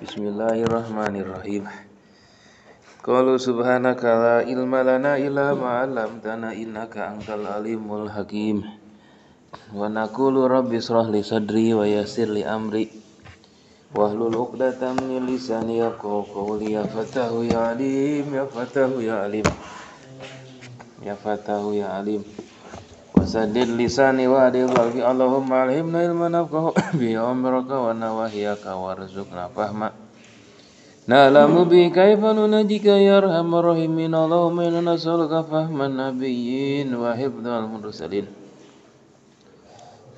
Bismillahirrahmanirrahim. Qalu subhanaka la ilma lana illa ma 'allamtana innaka antal alimul hakim. Wa naqulu rabbi israh li sadri wa yassir li amri wahlul 'uqdatam min lisani yafqahu qawli ya fatahu ya alim ya fatahu ya alim ya fatahu ya alim Wasadid lisani wa adil qalbi Allahumma alhimna ilman nafqahu bi amraka wa nawahiyaka warzuqna fahma. Na'lamu bi kaifa nunajika ya arhamar rahimin. Allahumma inna nas'aluka fahman nabiyyin wa hifdzal mursalin.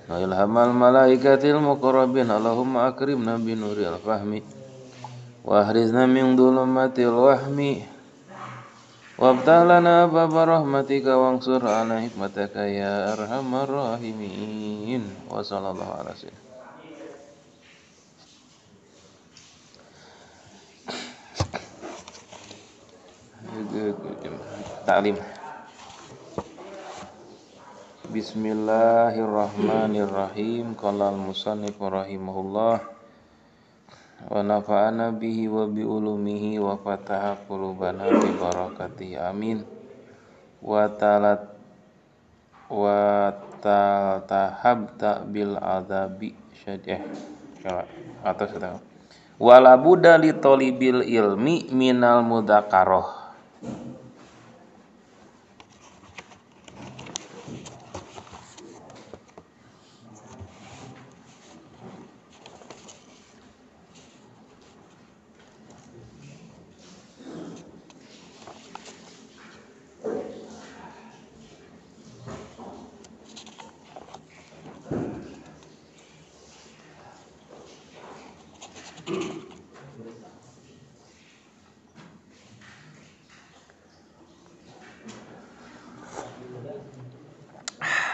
Wa ilhamal malaikatil muqarrabin. Allahumma akrimna bi nuril fahmi. Wa ahrizna min Wabtah lana baba rahmatika wangsur ala hikmataka ya Bismillahirrahmanirrahim. Qala al-musannif rahimahullah wa nafa'ana bihi wa bi ulumihi wa fataha qulubana bi barakati. Amin. Wa talat wa tahabta bil adabi syadih. Atas kata. Wala buddha li tolibil ilmi minal mudakaroh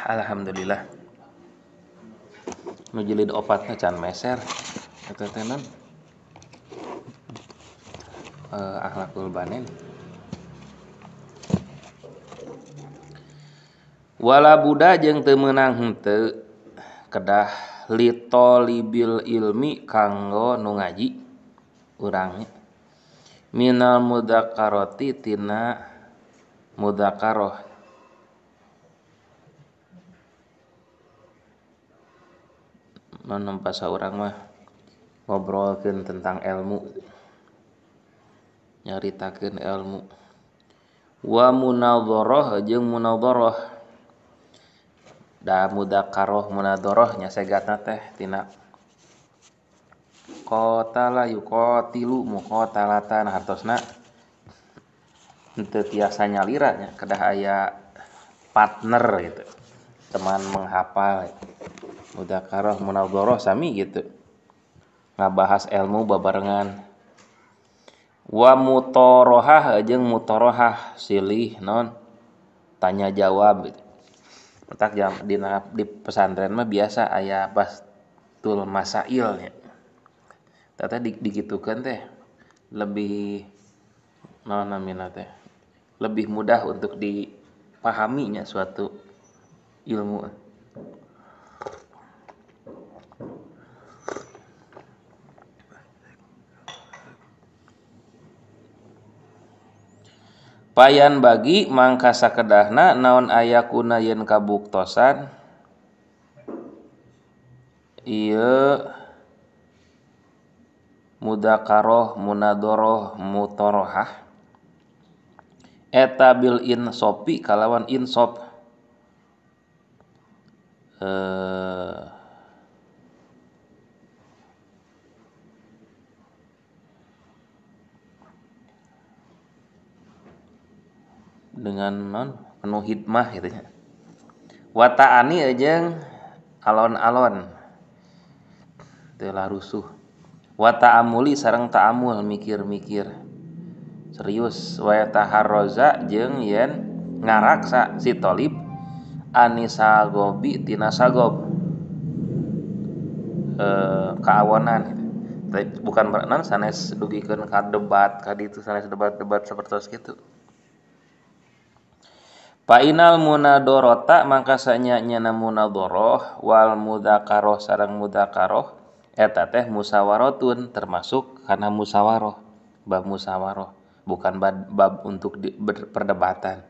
Alhamdulillah. Nujilid obatnya can meser. Itu tenan uh, akhlakul banin wala buddha jeung teu meunang henteu. Kedah litolibil ilmi kanggo nu ngaji urangnya. Minal mudakaroti tina mudakaroh menempa seorang mah ngobrolkan tentang ilmu. Nyaritakan ilmu. Wa munadharah jeung munadharah. Da mudakaroh munadharah nya segatna teh tina. Qatala yuqatilu muqatalatan hartosna. Untuk tiasa nyaliranya kedah aya partner gitu. Teman menghafal. gitu. Mudakaroh munadharah sami gitu ngabahas ilmu babarengan wa mutorohah jeung mutorohah silih non tanya jawab gitu. Petak jam di, di pesantren mah biasa aya bastul masailnya. Tata di, digitukan teh lebih non namina teh lebih mudah untuk dipahaminya suatu ilmu. payan bagi mangka sakedahna naon aya kuna yen kabuktosan? Iya mudakaroh munadoroh mutorohah. Eta bil insopi kalawan insop eh dengan non penuh hikmah gitu ya. Wataani aja alon-alon. Telah rusuh. Wata amuli sarang taamul mikir-mikir. Serius wa taharroza jeng yen ngaraksa si tolib anisagobi tina sagob. E, keawanan bukan non sanes dugikeun ka debat ka ditu sanes debat-debat seperti itu Painal munadorota maka sanya nyana wal mudakaroh sarang mudakaroh eta teh musawarotun termasuk karena musawaroh bab musawaroh bukan bab, untuk di, ber, perdebatan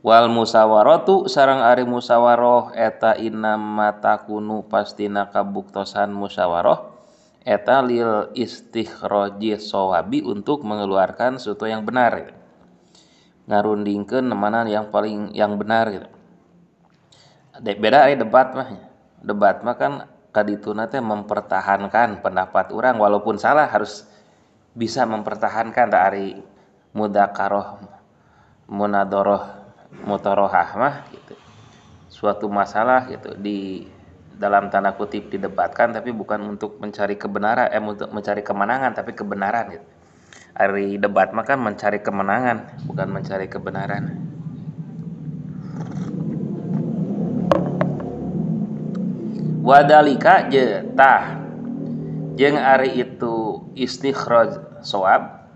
wal musawarotu sarang ari musawaroh eta inam mata kunu pastina kabuktosan musyawaroh eta lil istikhroji sawabi untuk mengeluarkan sesuatu yang benar. Ngarundingkeun mana yang paling yang benar gitu. Beda ari debat mah. Debat mah kan kadituna teh mempertahankan pendapat orang walaupun salah harus bisa mempertahankan dari mudakaroh munadoroh mutorohah mah gitu. Suatu masalah gitu di dalam tanda kutip didebatkan tapi bukan untuk mencari kebenaran eh untuk mencari kemenangan tapi kebenaran gitu hari debat mah kan mencari kemenangan bukan mencari kebenaran. Wadalika jetah jeng ari itu istikhraj soab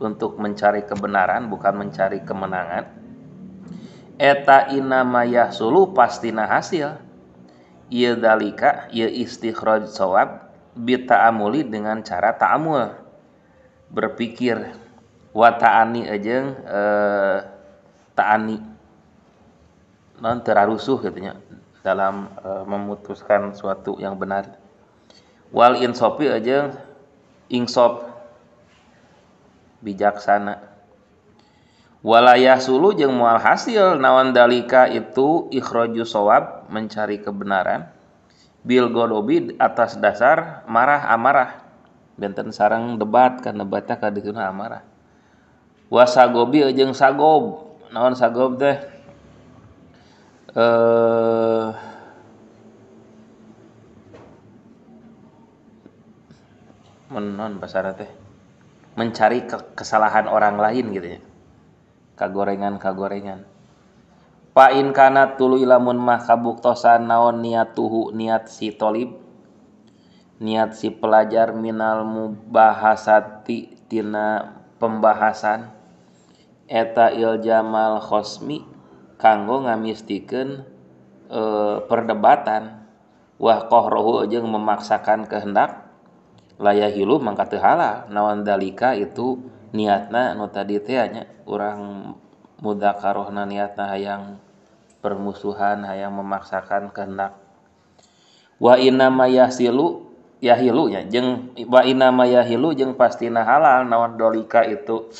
untuk mencari kebenaran bukan mencari kemenangan. Eta inama yahsulu pastina hasil. Ieu dalika ieu istikhraj soab bita'amuli dengan cara ta'amul berpikir wa ta'ani ajeng eh, ta'ani. Non terarusuh katanya dalam uh, memutuskan suatu yang benar. Wal insopi aja insop bijaksana. Walayah sulu jeng mual hasil nawan dalika itu ikhroju sawab mencari kebenaran. Bil godobi atas dasar marah amarah benten sarang debat kan debatnya kadituna amarah. Wasagobi jeung sagob. Nawan sagob teh? Eh menon pasara teh? Mencari ke kesalahan orang lain gitu ya. Kagorengan kagorengan. Pain kana tulu ilamun mah kabuktosan naon niat tuhu niat si tolib Niat si pelajar minal mubahasati tina pembahasan. Eta Iljamal khosmi kanggo ngamistikeun e, perdebatan. Wah kohrohu jeung memaksakan kehendak layahilu mangka teu halal. Nawan dalika itu niatna nu tadi teh nya urang mudakarohna niatna hayang permusuhan hayang memaksakan kehendak. Wa inna mayasilu yahilu ya jeung wa inna mayahilu jeung pastina halal nawan dalika itu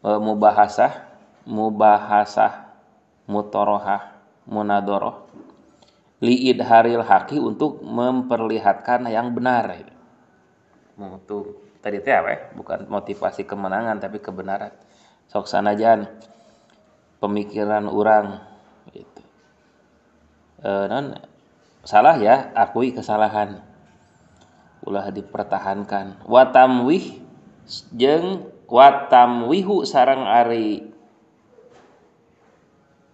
e, mubahasah mubahasah mutorohah munadoroh liid haril haki untuk memperlihatkan yang benar. Itu tadi teh apa ya? bukan motivasi kemenangan tapi kebenaran. Sok sanajan pemikiran orang gitu. E, non salah ya akui kesalahan ulah dipertahankan. Watamwih jeng watamwihu sarang Ari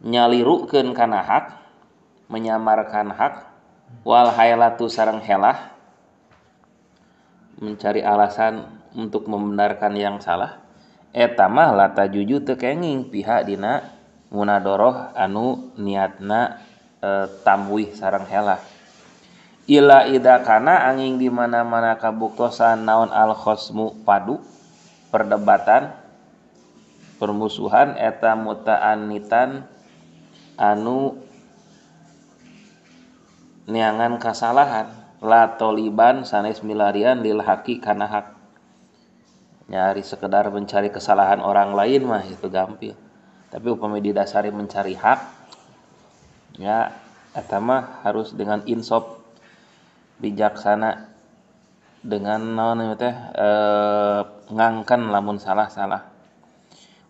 nyalirukeun kana hak menyamarkan hak wal hailatu sarang helah mencari alasan untuk membenarkan yang salah. Eta mah lata juju tekenging pihak dina munadoroh anu niatna e, tamwih sarang helah. Ila ida kana angin di mana-mana kabuktosan naon al khosmu padu perdebatan permusuhan eta mutaanitan anu niangan kesalahan la toliban sanes milarian lil haki kana hak. Nyari sekedar mencari kesalahan orang lain mah itu gampil. Tapi upami didasari mencari hak ya eta mah harus dengan insop bijaksana dengan naon teh e, ngangkan lamun salah-salah.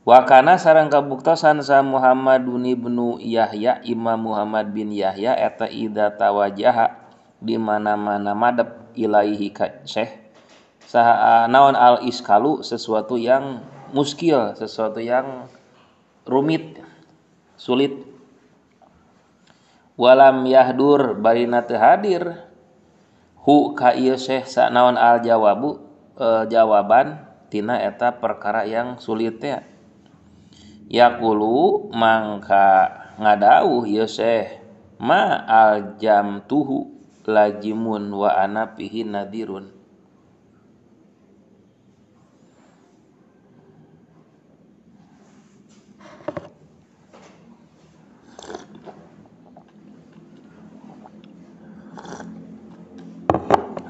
Wakana sarang kabuktosan sa Muhammad ibnu Yahya Imam Muhammad bin Yahya eta ida tawajaha di mana-mana madep ilaihi ka syekh. Saha naon al iskalu sesuatu yang muskil sesuatu yang rumit sulit. Walam yahdur barina teu hadir hu ka ieu Syekh sanaon al jawabu e, jawaban tina eta perkara yang sulit teh yakulu mangka ngadauh ieu Syekh ma al jam tuhu lajimun wa ana fihi nadirun.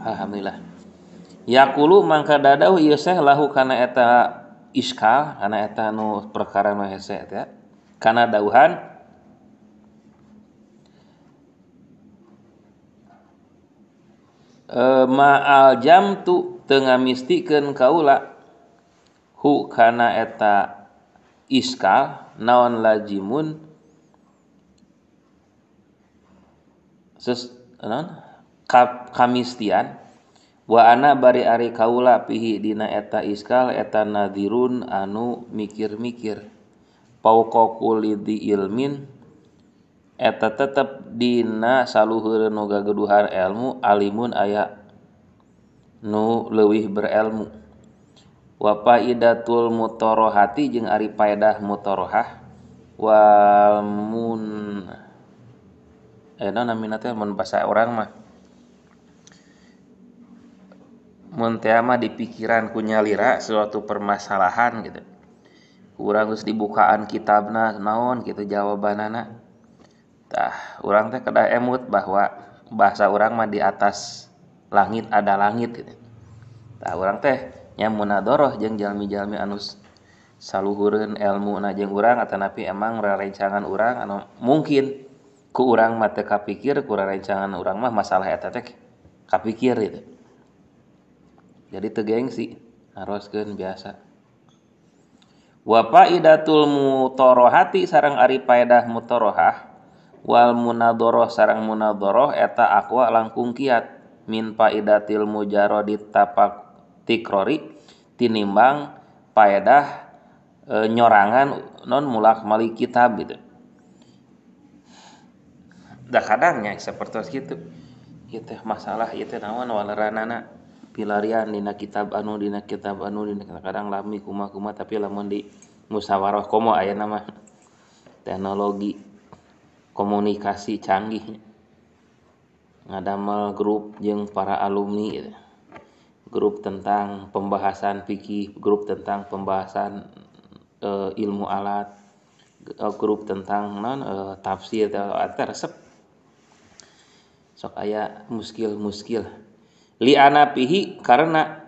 Alhamdulillah. Yakulu mangka dadau ieu syekh lahu kana eta iskal kana eta nu perkara nu hese teh kana dauhan. E, ma'al jam tu tengah mistikeun kaula hu kana eta iskal naon lajimun. Ses naon? kamistian wa ana bari Ari Kaula pihi dina eta iskal eta nadirun anu mikir-mikir. Paukokulidi ilmin eta tetep dina saluhur nuga geduhan elmu alimun aya nu lewih berilmu wafaidatul mutorohati jeung ari paedah mutorohah wal mun eh namina teh mun bahasa orang mah. munteama di pikiran kunyalira suatu permasalahan gitu. Kurang geus dibukaan kitabna naon gitu jawabanana. Tah orang teh kedah emut bahwa bahasa orang mah di atas langit ada langit gitu. Tah orang teh nyamunadoroh jeung jalmi-jalmi anus saluhureun ilmu na jeung urang atau napi emang rerencangan urang anu mungkin ku urang mah teu kapikir ku rerencangan urang mah masalah eta teh kapikir gitu. Jadi teu gengsi haruskeun biasa. Wa faidatul mutorohati sarang ari faedah mutorohah wal munadoroh sarang munadoroh eta aqua langkung kiat min faidatil mujarodit tapak tikrori tinimbang paedah e, nyorangan non mulak mali kitab gitu. Dah kadangnya seperti itu. Itu masalah itu nawan walaranana pilarian dina kitab anu dina kitab anu dina kadang lami kuma kuma tapi lamun di musyawarah komo aya nama teknologi komunikasi canggih. Ngadamel grup yang para alumni grup tentang pembahasan fikih grup tentang pembahasan e, ilmu alat eh, grup tentang non e, tafsir atau resep. Sok aya muskil muskil li anapihi karena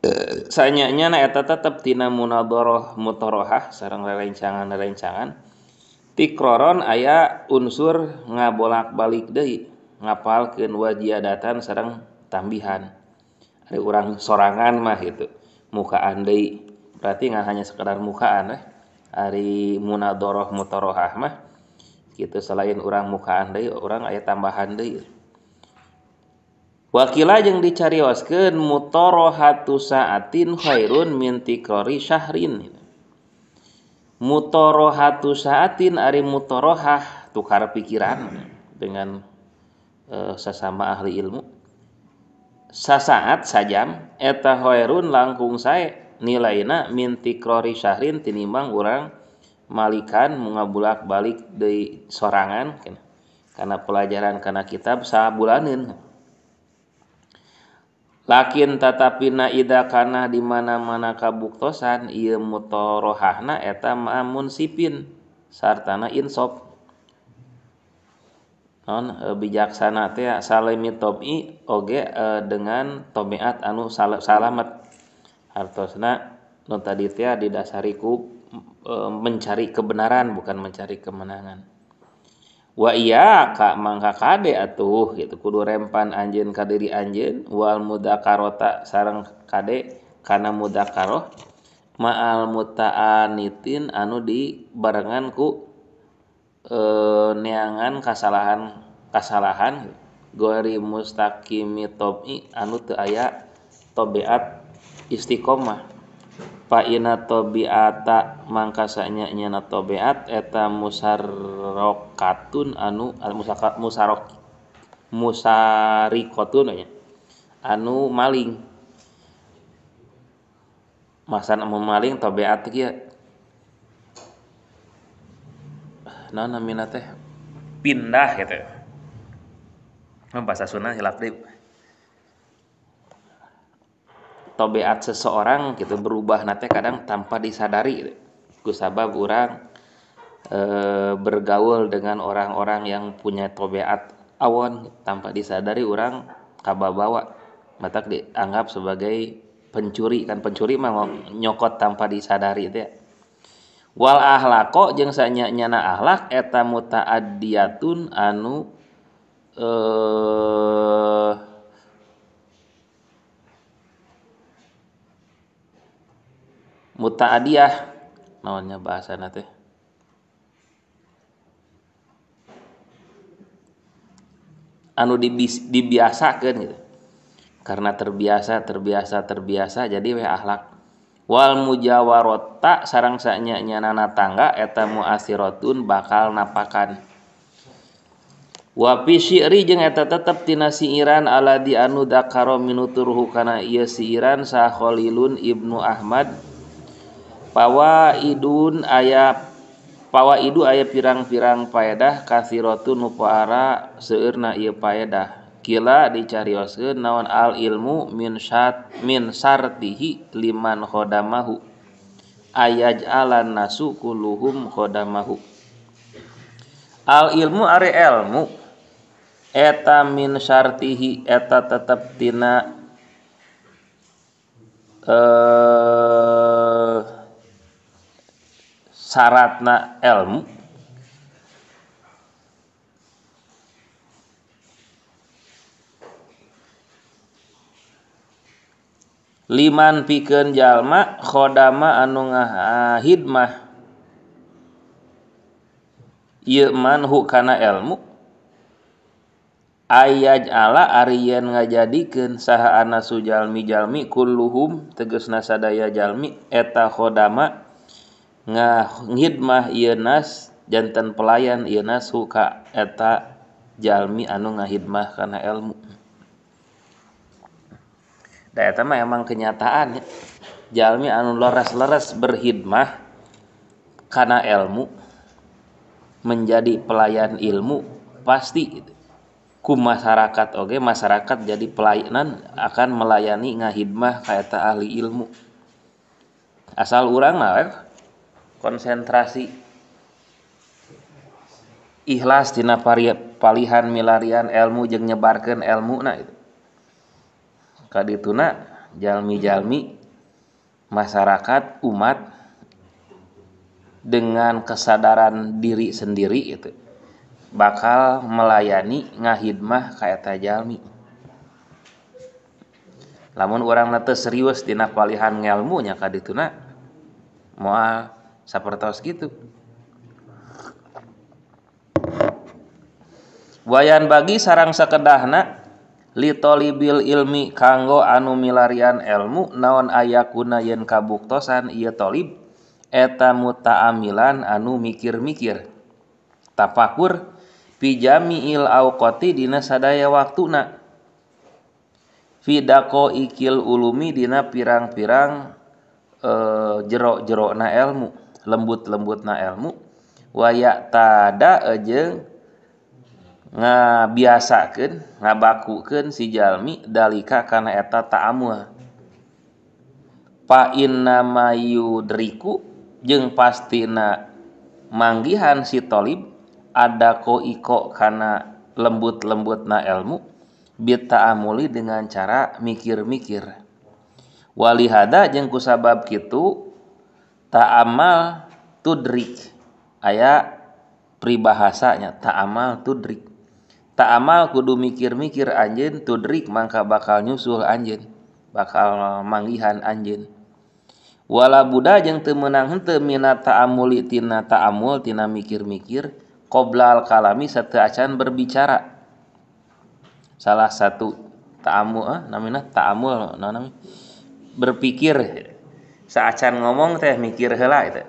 e, sanyanya na eta tetep tina munadharah mutorohah sareng rerencangan rerencangan tikroron aya unsur ngabolak-balik deui ngapalkeun wajibatan sareng tambihan. Hari orang sorangan mah gitu mukaan deui. Berarti nggak hanya sekedar mukaan eh hari munadoroh mutorohah mah. Gitu selain orang mukaan deui orang aya tambahan deui Wakila yang dicarioskeun mutorohatu saatin khairun min tikrori syahrin. Mutorohatu saatin ari mutorohah tukar pikiran dengan e, sesama ahli ilmu. Sasaat sajam eta hoerun langkung sae nilaina min tikrori syahrin tinimbang urang malikan mengabulak balik dari sorangan. Karena pelajaran karena kitab sabulanin lakin tetapi na ida kana di mana-mana kabuktosan ieu mutorohahna eta ma'amun sipin sartana insop. Non e, bijaksana teh salimi tobi oge e, dengan tobiat anu sal salamet. Hartosna non tadi teh didasari ku e, mencari kebenaran bukan mencari kemenangan wa iya ka mangka kade atuh gitu. Kudu rempan anjeun ka diri anjeun wal mudzakarota sareng kade kana mudakaroh ma'al mutaanitin anu di barengan ku e, neangan kasalahan kasalahan gori mustaqimi tobi anu teu aya tobeat istiqomah. Fa ina tabiata mangkasanya nyana tabiat eta musarokatun anu musakat musarok musarikotun nya anu maling. Masan anu maling tabiat kieu. Nah namina teh? Pindah gitu bahasa Sunda hilaf deui tobeat seseorang gitu berubah nate kadang tanpa disadari. Kusabab orang e, bergaul dengan orang-orang yang punya tobeat awon tanpa disadari orang kababawa mata dianggap sebagai pencuri kan pencuri mah nyokot tanpa disadari itu ya. Wal ahlako jeung sanya nyana ahlak eta mutaaddiatun anu eh mutaadiyah. Naonnya bahasa nanti anu dibis, dibiasakan gitu. Karena terbiasa terbiasa terbiasa jadi weh akhlak wal mujawarota sarang saknya nyanana tangga eta muasiratun bakal napakan. Wa syi'ri jeung eta tetep tina siiran aladi anu dakaro minuturhu kana ieu siiran sa Khalilun Ibnu Ahmad. pawa Idun aya pawa Idu aya pirang-pirang paedah nu nupaara seueurna ieu paedah. Kila dicarioskeun naon al ilmu min syat min sartihi liman khodamahu. Ayaj'alan nasu kuluhum khodamahu. Al ilmu ari ilmu eta min syartihi eta tetep tina eh syaratna ilmu. Liman pikeun jalma khodama anu ngahidmah ieu manhu kana ilmu. Ayaj ala ari ngajadikeun saha ana sujalmi jalmi kulluhum tegasna sadaya jalmi eta khodama ngahidmah nas jantan pelayan ieu nas hu ka eta jalmi anu ngahidmah kana ilmu da eta mah emang kenyataan ya jalmi anu leres-leres berhidmah karena ilmu menjadi pelayan ilmu pasti gitu. ku masyarakat oke okay? masyarakat jadi pelayanan akan melayani ngahidmah kayak ahli ilmu asal orang lah eh, konsentrasi. Ikhlas tina palihan milarian ilmu jeung nyebarkeun ilmu nah itu. Kadituna jalmi-jalmi masyarakat umat dengan kesadaran diri sendiri itu bakal melayani ngahidmah kayak jalmi. Lamun orang nate serius dina palihan ngelmunya kadituna moal sapertos gitu wayan bagi sarang sekedahna litolibil ilmi kanggo anu milarian elmu naon ayakuna yen kabuktosan ieu tolib. Eta mutaamilan anu mikir-mikir. Tafakur pijamiil auqati dina sadaya waktuna. Fidako ikil ulumi dina pirang-pirang eh, e, jero-jerona elmu. Lembut-lembut na ilmu wayak tada ejeng ngabiasakeun ngabakukeun si jalmi dalika kana eta ta'amul. Fa inna mayudriku jeung pastina manggihan si tolib ada ko iko kana lembut-lembut na ilmu bita'amuli dengan cara mikir-mikir. Walihada jeung kusabab kitu ta'amal tudrik. Aya pribahasanya ta'amal tudrik. Tak amal kudu mikir-mikir anjen tudrik mangka bakal nyusul anjen bakal manggihan anjen wala buddha yang temenang hente minat ta'amuli tina ta'amul tina mikir-mikir qoblal kalami satu acan berbicara. Salah satu ta'amul ah namanya ta'amul namanya berpikir saacan ngomong teh mikir hela itu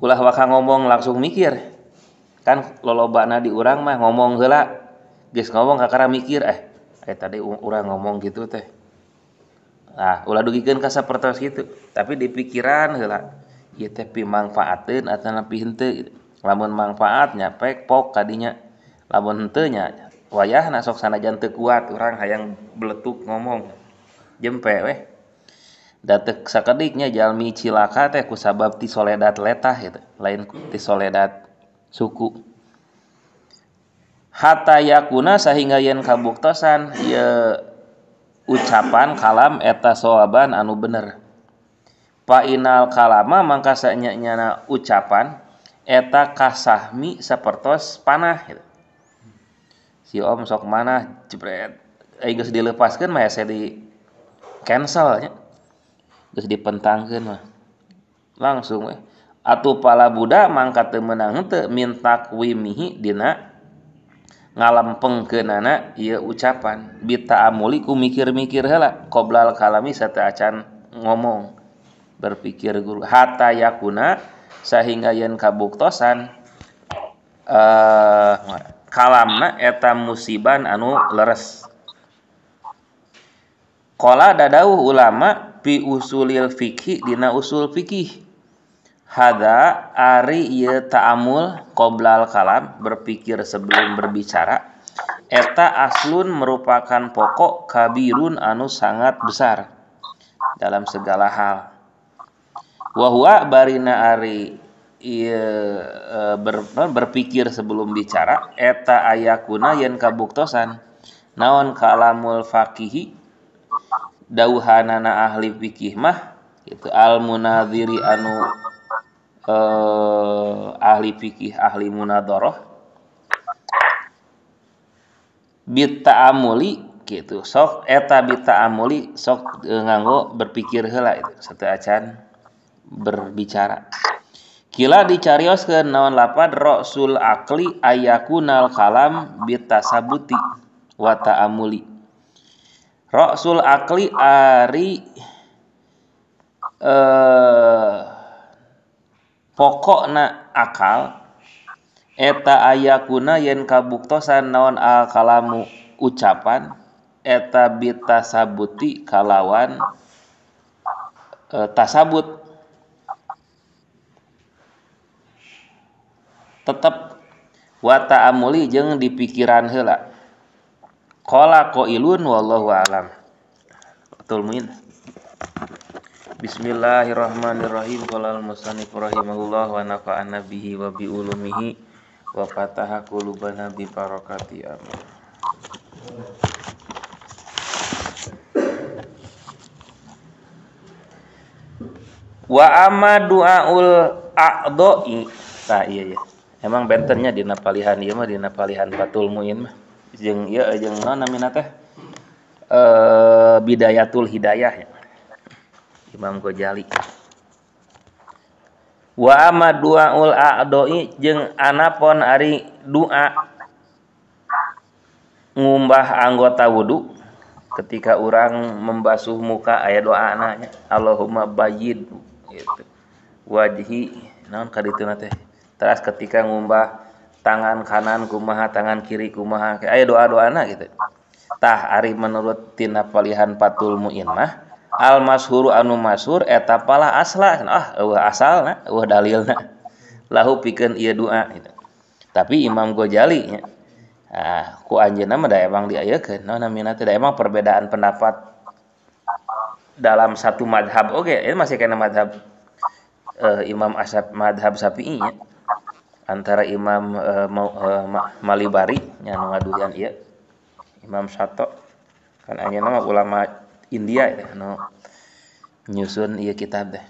ulah waka ngomong langsung mikir. Kan lolobana di urang mah ngomong hela guys ngomong kakara mikir eh eh tadi orang ngomong gitu teh. Nah ulah dugikan ka sapertos gitu. Tapi di pikiran hela ya teh manfaatin atau napi henteu lamun manfaat pek pok kadinya. Lamun hentenya wayah nasok sanajan teu kuat urang hayang beletuk ngomong. Jempe weh. Datek sakediknya jalmi cilaka teh ku sabab ti soledat letah gitu lain ti soledat suku. Hatta yakuna sehingga yen kabuktosan ya ucapan kalam eta soaban anu bener. Painal kalama mangka nyana ucapan eta kasahmi sepertos panah gitu. si om sok mana jebret. Geus dilepaskeun mah saya di cancel nya geus dipentangkeun mah langsung we atuh pala budak mangka teu meunang teu minta wimihi dina ngalampengkeunana ieu ucapan. Bita amuli ku mikir-mikir heula qoblal kalami sate acan ngomong. Berpikir guru hatta yakuna sehingga yen kabuktosan eh kalamna eta musiban anu leres. Qala dadauh ulama pi usulil fikih dina usul fikih Hada ari ieu ta'amul qoblal kalam berpikir sebelum berbicara. Eta aslun merupakan pokok kabirun anu sangat besar dalam segala hal. Wahwa barina ari ieu e, ber, berpikir sebelum bicara eta ayakuna yen kabuktosan. Naon kalamul fakihi dauhanana ahli fikih mah itu al munadhiri anu eh, ahli fikih ahli munadoroh bita amuli gitu sok eta bita amuli sok e, nganggo berpikir hela itu satu acan berbicara. Kila dicarios ke naon lapad rasul akli ayakunal kalam bita sabuti wata amuli rasul akli ari eh pokokna akal. Eta ayakuna yen kabuktosan naon al kalamu ucapan eta bita sabuti kalawan e, tasabut. Tetap wata amuli jeng di pikiran heula qala qailun wallahu alam. Betul muin? Bismillahirrahmanirrahim. Qala al-musannif rahimahullah wa nafa'ana bihi wa bi ulumihi wa fataha qulubana bi barakati. Amin. Wa amma du'aul a'dha'i. Nah iya ya Emang bentennya di napalihan ieu mah di napalihan Fatul Muin mah jeung ieu eh, jeung naon namina teh eh bidayatul hidayah ya. Imam Ghazali. Wa ama duaul a'doi jeung anapon ari doa ngumbah anggota wudu ketika orang membasuh muka ayat doa anaknya Allahumma bayid gitu. wajhi naon kaditu teh? Terus ketika ngumbah tangan kanan kumaha tangan kiri kumaha. Aya doa-doa anak gitu. Tah ari menurut tina palihan patul muin mah al mashhur anu masyhur eta pala asla. Ah eueuh asalna eueuh dalilna. Lahu pikeun ieu doa gitu. tapi Imam Ghazali nya ah ku anjeunna mah da emang diayekeun. Naon namina teh emang perbedaan pendapat dalam satu madhab. Oke okay, ini masih kena madhab uh, Imam Asab madhab Syafi'i nya antara Imam uh, uh, Malibari nya nu ngaduyan ieu Imam Sato kan anjeunna mah ulama India ya no. Nyusun iya kitab deh.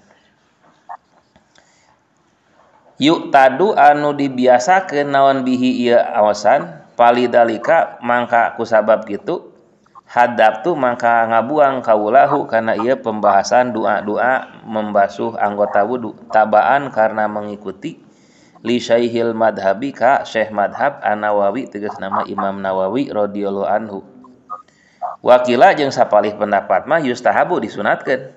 Yuk tadu anu dibiasa ke naon bihi iya awasan palidalika mangka kusabab gitu hadap tuh mangka ngabuang kaulahu karena ia pembahasan doa-doa membasuh anggota wudhu tabaan karena mengikuti li syaihil madhabi ka Syekh madhab An-Nawawi tegas nama Imam Nawawi radhiyallahu anhu. Wakila jeung sapalih pendapat mah yustahabu disunatkan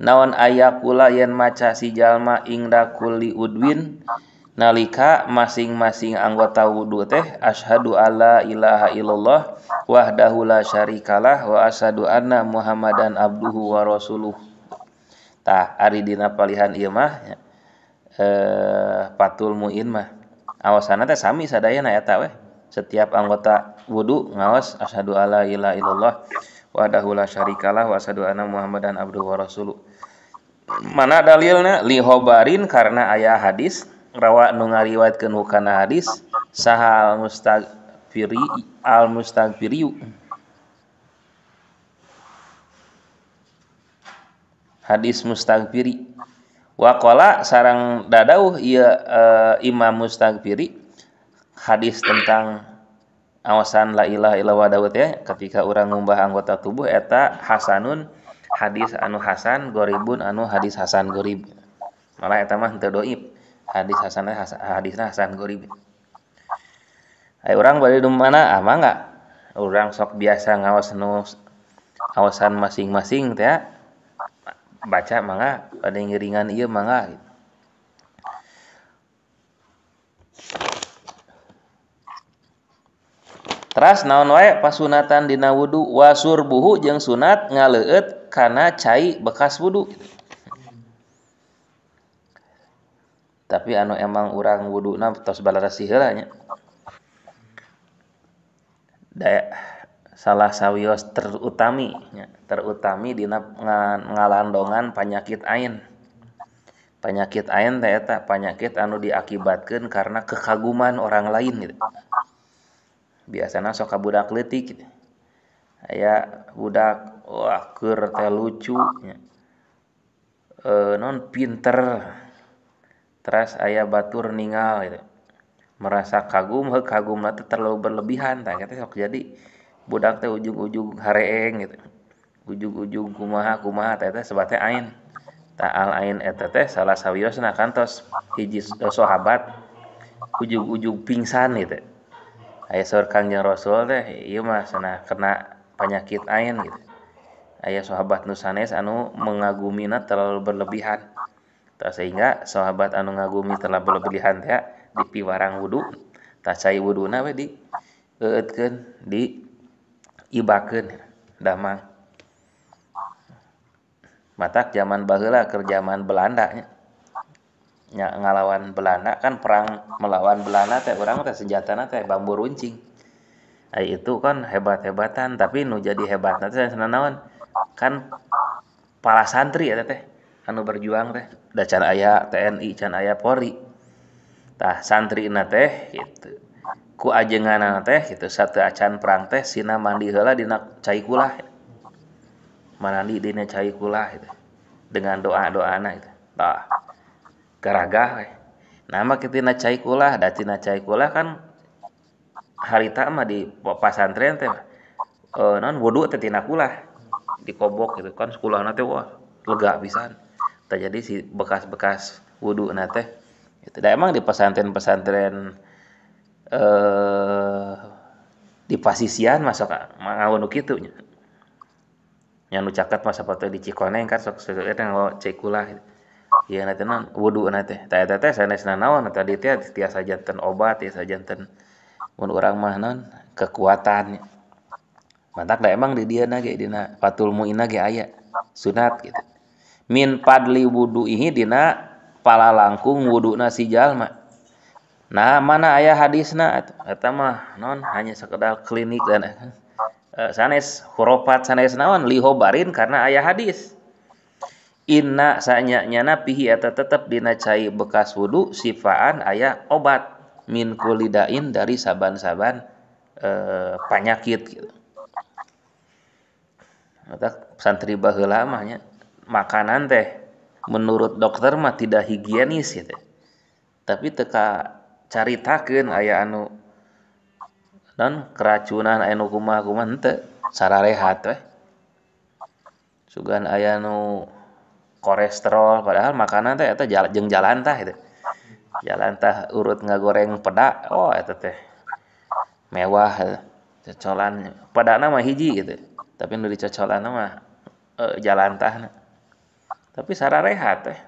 naon ayakula yen maca si jalma ingda kulli udwin nalika masing-masing anggota wudhu teh asyhadu alla ilaha illallah wahdahu la syarikalah wa ashadu anna muhammadan abduhu wa rasuluh. Tah ari dina palihan ieu mah. Eh patul muin mah. Awasana teh sami sadayana eta weh. Setiap anggota wudu ngawas asyhadu alla ilaha illallah wahdahu la syarikalah wa asyhadu anna muhammadan abduhu wa rasuluh. Mana dalilna li hobarin karena ayah hadis. Rawa nu ngariwayatkeun hukana hadis saha al mustagfiri al mustagfiriu hadis mustagfiri wakola sarang dadauh ia uh, eh, Imam Mustagfiri hadis tentang awasan la ilaha illallah Daud ya ketika orang ngumbah anggota tubuh eta Hasanun hadis anu Hasan goribun anu hadis Hasan gorib. Malah eta mah teu doib hadis Hasan hadisna Hasan gorib. Ayo orang balik di mana ah mangga. Orang sok biasa ngawas nu awasan masing-masing teh. Baca mangga pada ngiringan iya mangga gitu. Teras naon wae pasunatan dina wudu wasur buhu jeung sunat ngaleueut kana cai bekas wudu. Tapi anu emang urang wuduna tos balarasi heula nya. Daya salah sawios terutami nya, terutami dina ngalandongan penyakit ain. Penyakit ain teh penyakit anu diakibatkeun karena kekaguman orang lain gitu biasanya sok budak letik gitu. aya budak wah keur teh lucu ya. e, non pinter terus aya batur ningal gitu merasa kagum kagum nanti terlalu berlebihan kata sok jadi budak teh ujung-ujung hareeng gitu. Ujung-ujung kumaha kumaha teh teh sebatnya ain. Ta'al ain eta teh salah sawiosna kantos hiji sahabat ujung-ujung pingsan gitu. Aya saur kangjeng rasul teh ieu mah cenah kena penyakit ain gitu. Aya sahabat nu sanes anu mengagumina terlalu berlebihan. Tak sehingga sahabat anu ngagumi terlalu berlebihan teh dipiwarang wudu tak cai wudu we di eutkeun di ibakeun damang. Matak zaman baheula keur zaman Belanda nya. Nya ngalawan Belanda kan perang melawan Belanda teh orang teh senjatana teh bambu runcing. Ay, itu kan hebat-hebatan tapi nu jadi hebat nanti saya naon? Kan para santri ya teh anu berjuang teh. Da can aya TNI can aya Polri. Tah santri na teh gitu ku ajengan teh gitu satu acan perang teh sina mandi heula dina cai kulah. Mandi dina cai kulah gitu. Dengan doa-doa anak itu tah garagah we. Nama kita cai kulah, dati cai kulah kan harita mah di pasantren teh uh, non wudu teh tina kulah dikobok gitu kan sekolah teh wah lega pisan. Terjadi si bekas-bekas wudu nate itu emang di pesantren-pesantren eh di pasisian masuk ngawon kitu nya. Yang nu caket masa foto di Cikoneng kan sok sok eta cai kulah gitu. Ya nanti non wudhu nanti teh. Teh teh sanes naon? Tadi teh tiasa jantan obat tiasa jantan mun orang mah non kekuatan mantak dah emang di dia nage dina fatul muina ge aya sunat gitu. Min padli wudhu ini dina pala langkung wudhu si jalma nah mana ayah hadisna eta mah non hanya sekedar klinik dan uh, sanes hurufat sanes naon lihobarin karena ayah hadis Inna sanya nyana pihi eta tetep dina cai bekas wudu sifaan ayah obat min kulidain dari saban-saban e, penyakit gitu. Mata santri baheula mahnya makanan teh menurut dokter mah tidak higienis gitu. Tapi teka caritakeun aya anu dan keracunan aya nu kumaha-kumaha henteu sararehat teh. Sugan aya nu kolesterol padahal makanan teh eta jeng jalan tah itu. Jalan tah urut ngagoreng peda oh eta teh mewah cocolan. Pada nama hiji gitu tapi nu dicocolan mah e, jalan tah tapi sararehat teh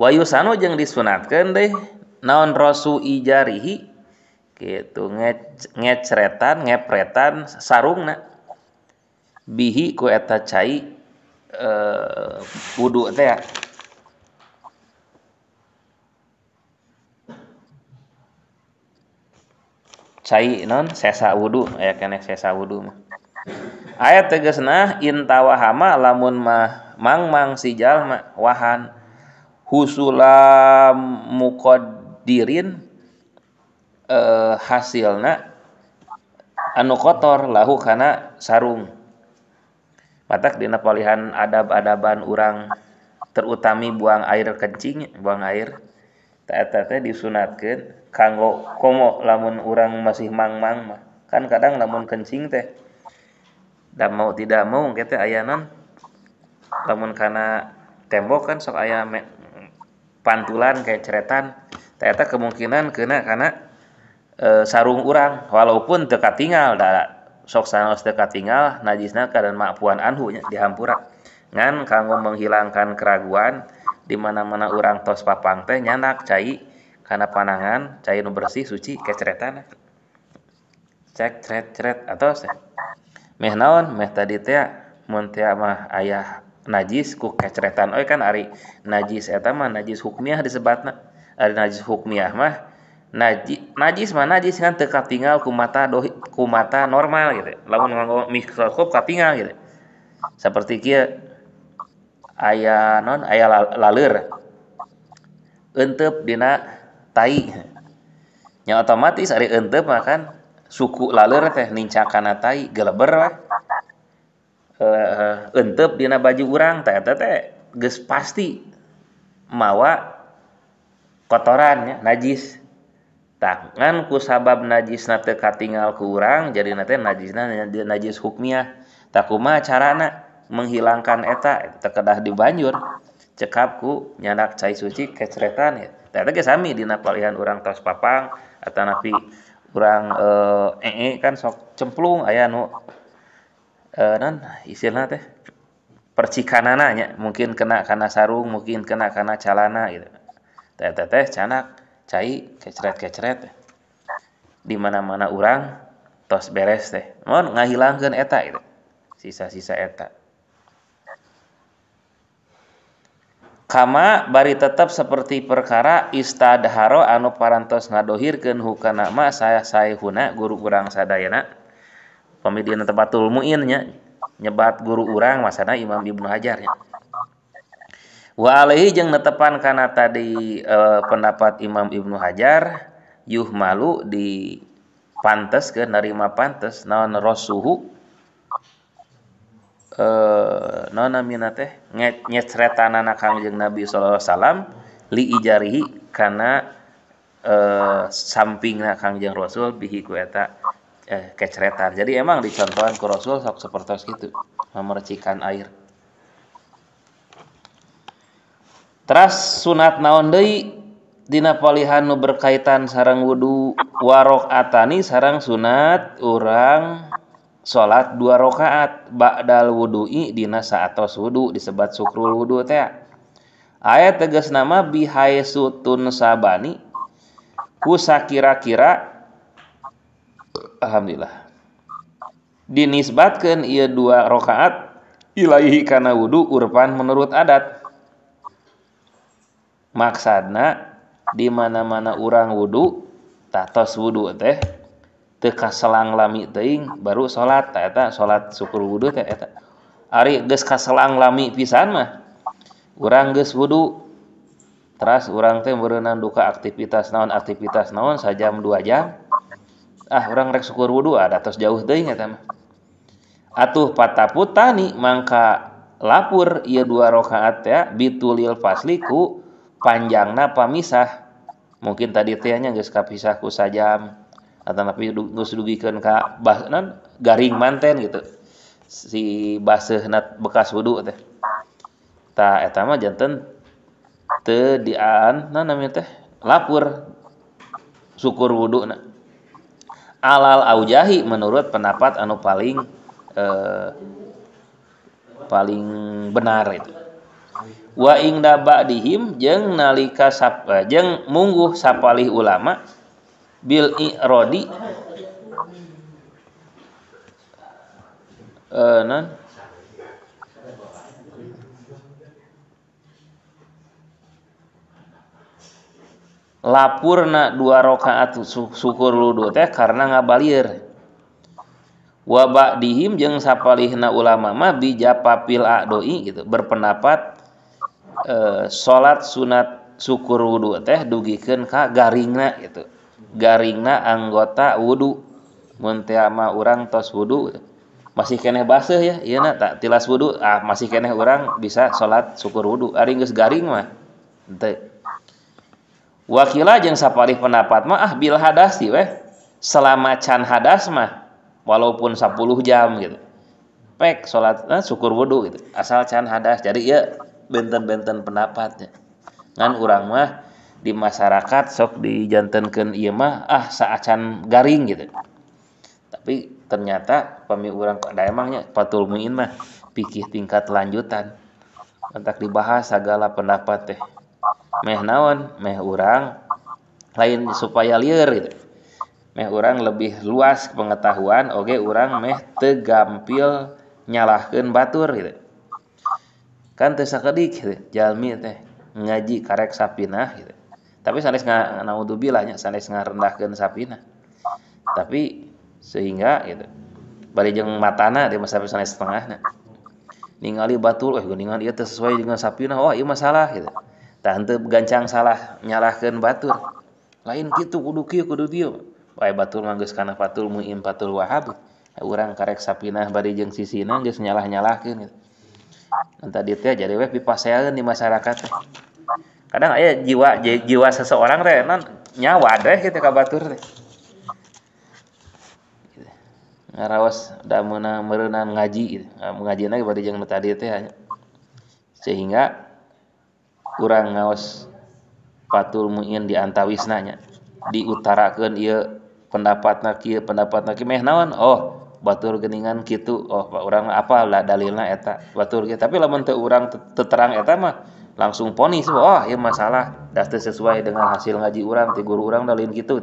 wayusanu jeung disunatkan deh naon rosu ijarihi? Gitu nge ngecretan ngepretan sarungna. Bihi ku eta cai e, wudu teh ya. cai non sesa wudu aya keneh sesa wudu mah. Ayat tegasna intawahama lamun mah mang mang si jalma wahan. Husula muqaddirin eh, hasilna anu kotor lahu kana sarung. Matak dina palihan adab-adaban urang terutami buang air kencing buang air tak teh disunatkeun kanggo komo lamun urang masih mang-mang mah. Kan kadang lamun kencing teh dan mau tidak mau kita aya non. Lamun kana tembok kan sok aya pantulan kayak ceretan ternyata kemungkinan kena karena e, sarung urang. Walaupun teka tinggal da sok sanos teka tinggal najisna dan makpuan anhu nya dihampura ngan kanggo menghilangkan keraguan di mana-mana orang tos papang teh nyanak cai karena panangan cai nu bersih suci keceretan cek ceret ceret atau meh naon? Meh tadi teh mun mah ayah najis ku keceretan. Oi kan ari najis eta mah najis hukmiah disebatna ari najis hukmiah mah najis najis mah najis kan teu katinggal ku mata dohi, ku mata normal gitu. Lamun nganggo mikroskop katinggal gitu. Seperti kia aya non aya laleur entep dina tai. Nya otomatis ari entep mah kan suku laleur teh nincakana tai geleber we uh, entep dina baju urang teh teh geus pasti mawa kotoran ya najis. Tangan ku sabab najis nate katingal ku urang jadi nate najisna najis hukmiah. Takuma carana menghilangkan eta terkedah di banjur cekap ku nyanak cai suci keceretan ya. Teh geus sami dina palihan urang tos papang atau napi urang eh -e, kan sok cemplung aya nu. Eh, non istilah teh percikanana nya mungkin kena karena sarung mungkin kena karena calana gitu. Teh teh teh canak cai keceret-keceret di mana-mana orang tos beres teh. Mohon ngahilangkan eta itu sisa-sisa eta. Kama bari tetap seperti perkara istadharo anu parantos ngadohirkeun hukana ma saya huna guru urang sadayana pamidian tebatul muin nya nyebat guru urang masana Imam Ibnu Hajar nya. Wa alaihi jeung netepan kana tadi eh, pendapat Imam Ibnu Hajar yuh malu di pantes ke nerima pantes naon rosuhu eh naon namina teh nyecretanana Kangjeng Nabi sallallahu alaihi wasallam li ijarihi kana eh, sampingna Kangjeng Rasul bihi ku eta eh, kecretan. Jadi emang dicontohan ku Rasul sok seperti itu. Memercikan air. Teras sunat naon deui? Dina palihan nu berkaitan sarang wudu warok atani sarang sunat urang salat dua rakaat ba'dal wudu'i dina saatos wudu disebut sukrul wudu teh ayat tegas nama bihai sutun sabani. Ku kira-kira Alhamdulillah. Dinisbatkan ia dua rakaat Ilahi karena wudhu urpan menurut adat. Maksudna di mana-mana orang wudhu tatos wudhu teh teka selang lami teing baru salat eta salat syukur wudhu teh eta. Ari geus kaselang lami pisan mah urang geus wudhu teras orang teh berenang duka aktivitas naon aktivitas naon sajam dua jam. Ah orang rek syukur wudhu ada tos jauh teuing eta mah. Atuh pataputani mangka lapur ia dua rakaat ya bitulil fasliku panjangna pamisah. Mungkin tadi tehnya geus kapisah ku sajam atau tapi geus dugikeun ka bah non garing manten gitu. Si nat bekas wudu teh. Ta eta mah janten teu nah namanya teh lapur syukur wudu na alal aujahi menurut pendapat anu paling eh, paling benar itu. Wa ingda ba'dihim jeung nalika sap eh, jeung mungguh sapalih ulama bil irodi non lapurna dua rakaat syukur wudu teh karena ngabalir wabak dihim jeng sapalihna ulama mah bijapapil doi gitu berpendapat eh, salat sunat syukur wudu teh dugikan ka garingna gitu. Garingna anggota wudu mun mah urang tos wudu gitu. masih keneh basah ya iya nak tak tilas wudu ah masih keneh orang bisa salat syukur wudu ari garing mah teu wakila jeung sapalih pendapat mah ah bil hadas sih weh. Selama can hadas mah walaupun 10 jam gitu. Pek salat eh, syukur wudu gitu. Asal can hadas. Jadi ya benten-benten pendapatnya. Ngan urang mah di masyarakat sok dijantenkeun ieu mah ah saacan garing gitu. Tapi ternyata pami urang da emangnya patul muin mah pikih tingkat lanjutan. Entak dibahas segala pendapat teh meh naon? Meh orang lain supaya liar gitu. Meh orang lebih luas pengetahuan oke orang meh tegampil nyalahkan batur gitu. Kan teu sakedik gitu jalmi teh ngaji karek sapinah gitu. Tapi sanes naudzubillah nya sanes ngarendahkeun sapinah. Tapi sehingga gitu bari jeung matana di masa sanes setengah ningali batul eh geuningan ieu sesuai dengan sapinah oh ieu masalah gitu tante gancang salah nyalahkan batur lain gitu kudu kieu kudu dieu wae batur mah geus kana fatul muim fatul wahab urang karek sapinah bari jeung sisina geus nyalah-nyalahkeun gitu. Entah dia teh jadi weh dipasean di masyarakat teh. Kadang aya jiwa jiwa seseorang teh non nyawa deh gitu ka batur teh. Ngarawas da meuna meureunaan ngaji gitu. Ngaji lagi bari jeung tadi teh. Sehingga kurang ngaos Fatul Muin diantawisnanya diutarakan ia pendapat naki pendapat naki meh naon? Oh batur geningan gitu oh pak orang apa lah dalilnya eta. Batur gitu tapi lamun teu urang teterang eta mah langsung ponis. Oh, ya masalah. Das sesuai dengan hasil ngaji urang ti guru urang dalin gitu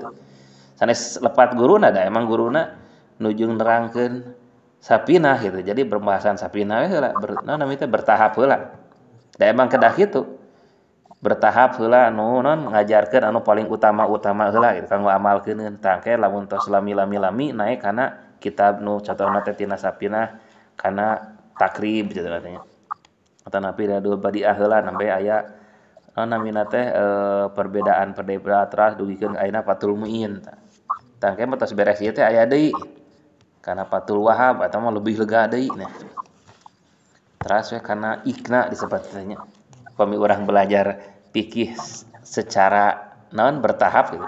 sanes lepat guruna da emang guruna nuju nerangkeun sapinah gitu. Jadi berbahasan sapinah heula ber, nah, namanya bertahap heula. Da emang kedah gitu bertahap heula anu non ngajarkeun anu paling utama-utama heula gitu kanggo amalkeun tangke lamun tos lami-lami naik kana kitab nu contohna teh tina sapina kana takrib gitu katanya. Atau napi dua badi heula sampai aya non namina teh e, perbedaan perbedaan teras dugikeun ayeuna patul muin tangke mah tos beres ieu teh aya deui. Kana patul wahab atau mah lebih lega deui nah. Teras we kana ikna disebutnya kami orang belajar pikih secara non bertahap gitu.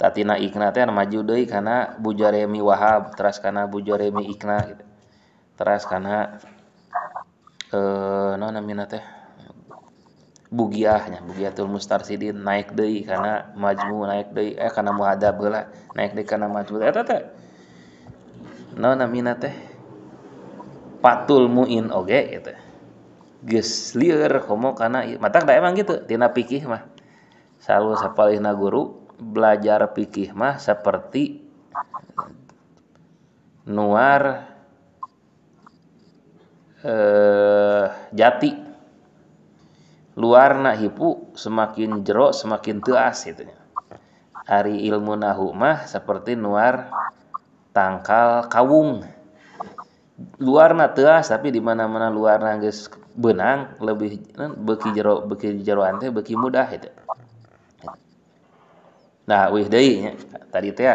Tatina ikna teh maju deui kana bujaremi wahab teras kana bujaremi ikna gitu. Teras kana eh non namina teh? Bugiahnya bugiatul mustarsidin naik deui kana majmu naik deui eh kana muhadab heula naik deui kana majmu. Eta teh non namina teh? Patul muin oge gitu geus lieur komo kana matak da emang gitu. Tina pikih mah. Selalu sapalihna guru belajar pikih mah seperti nuar eh, jati. Luarna hipu semakin jero semakin teas gitu hari ilmu nahu mah seperti nuar tangkal kawung. Luarna teas tapi di mana-mana luarna geus benang lebih beki jero beki jeroan teh beki mudah itu. Nah wih deui tadi teh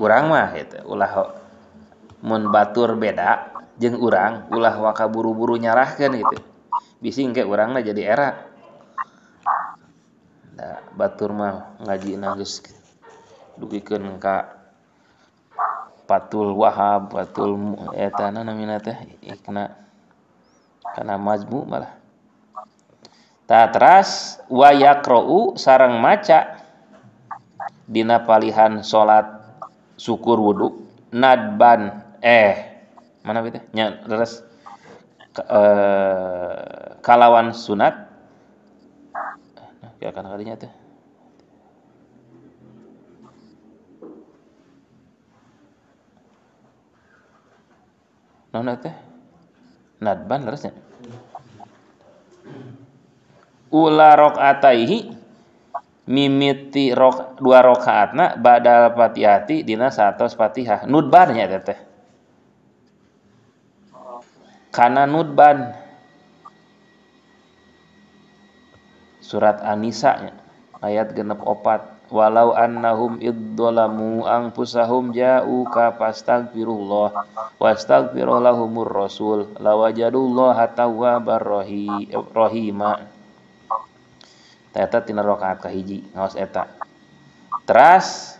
urang mah itu ulah mun batur beda jeung urang ulah waka buru-buru nyarahkeun gitu bising ke urang mah jadi era. Nah, batur mah ngaji nangis dugikeun ka patul wahab patul eta namina teh ikna karena majmu malah. Tak teras wa yakra'u sarang maca dina palihan salat syukur wudu nadban eh mana bete nya terus eh, kalawan sunat. Ya kan kalinya teh Nona teh nadban terusnya ula rakaataihi mimiti rok, dua rakaatna badal fatihati dina satos fatihah. Nudban nya teh kana nudban. Surat An-Nisa ayat genep opat walau annahum idzalamu anfusahum ja'uka fastaghfirullah wastaghfir lahumur rasul lawajadullaha tawwabar rahima eta tina rakaat kahiji ngaos eta. Teras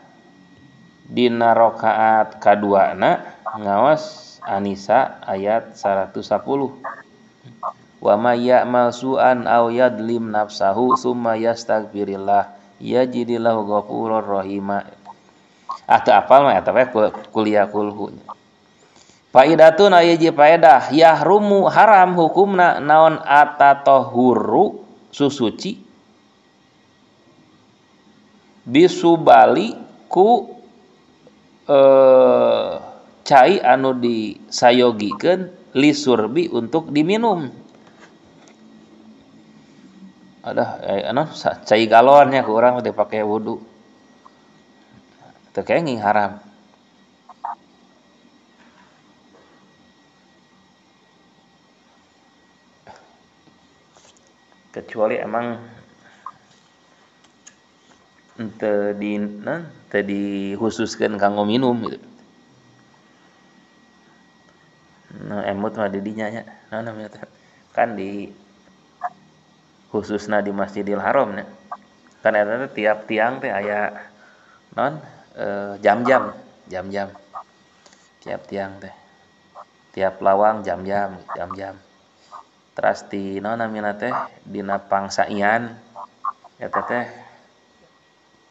dina rakaat kaduana ngaos Anisa ayat 110 wa may ya'mal su'an aw yadlim nafsahu summa yastaghfirillah ya jadillahu ghafurur rahima. Atau apal mah eta kuliah kulhu. Faidatun ayji faedah yahrumu haram hukumna naon atatohuru susuci. Bisubali ku eh, cai anu disayogikeun lisurbi untuk diminum. Ada eh, anu cai galonnya ke orang udah pakai wudhu itu kenging haram. Kecuali emang ente di nah, te dikhususkan kanggo minum gitu. Nah emut mah didinya nya nah namanya kan di khususnya di Masjidil Haram nya kan ada tiap tiang teh aya non jam-jam jam-jam. Tiap tiang teh. Tiap lawang jam-jam jam-jam. Terus di non namanya teh dina pangsaian ya teh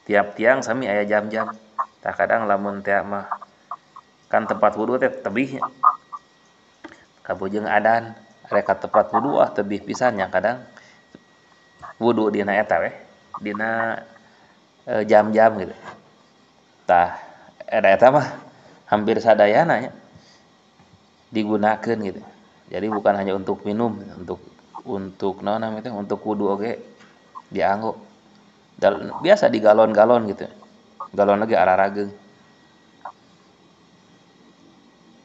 tiap tiang sami ayah jam-jam. Tak kadang lamun teh mah kan tempat wudhu teh tebih. Kabujeng adan mereka tempat wudhu ah tebih pisannya kadang wudhu dina eta weh dina e, jam-jam gitu. Tah ada eta mah hampir sadayana ya digunakan gitu. Jadi bukan hanya untuk minum untuk untuk non namanya untuk wudhu oke okay, dianggo biasa di galon-galon gitu. Galon lagi arah rageng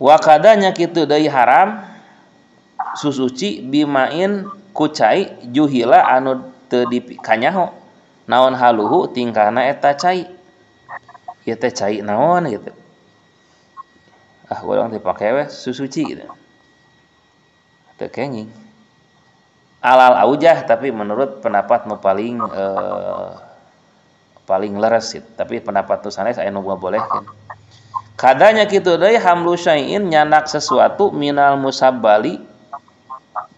wakadanya gitu dari haram susuci bimain kucai juhila anu te di kanyaho. Naon haluhu tingkahna eta cai. Ya teh cai naon gitu. Ah orang dipakai weh susuci gitu. Teu kenging. Alal aujah tapi menurut pendapat nu paling uh, paling leres gitu. tapi pendapat nu sanes aya nu boleh kan kadanya kitu deui hamlu syai'in nyanak sesuatu minal musabbali